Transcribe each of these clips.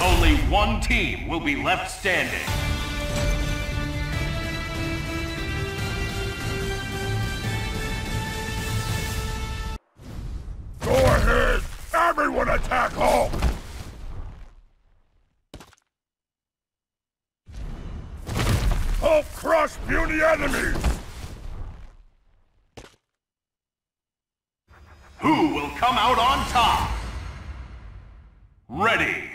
Only one team will be left standing. Go ahead! Everyone attack Hulk! Hulk crush puny enemies! Who will come out on top? Ready.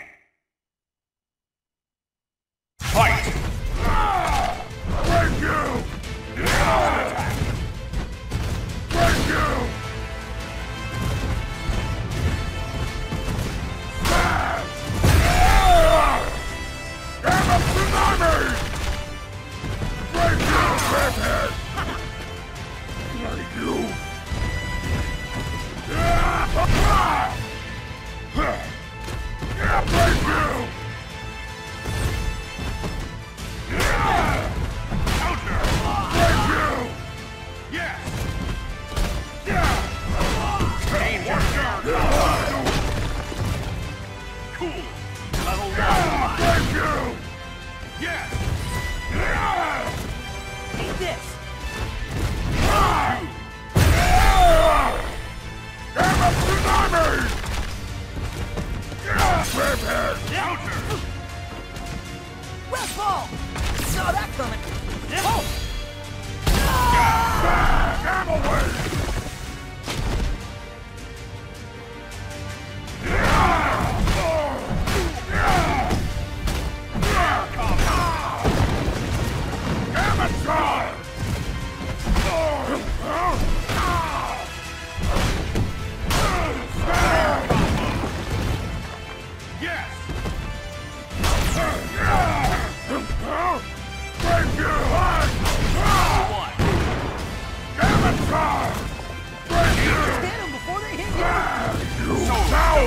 Yeah, break Web Ball! Saw that coming! Oh! Gamma Wave! Gamma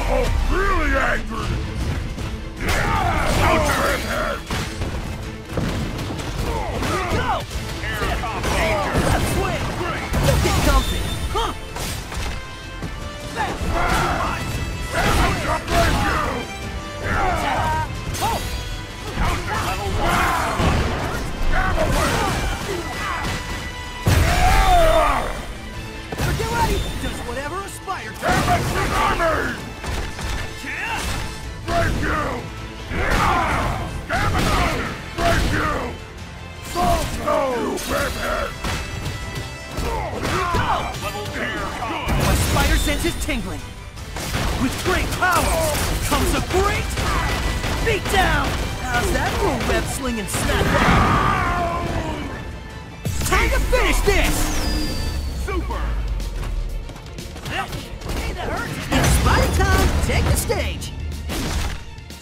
Hulk really angry! Sense is tingling. With great power comes a great beatdown. How's that for a web sling and snap? Time to finish this. Super! Hey, that hurts. It's spider time. Take the stage.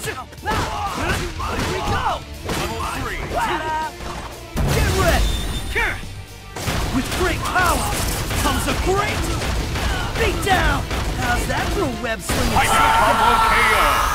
Here we go. Three! Get ready. With great power comes a great beatdown. How's that for a web sling and Hyper combo KO!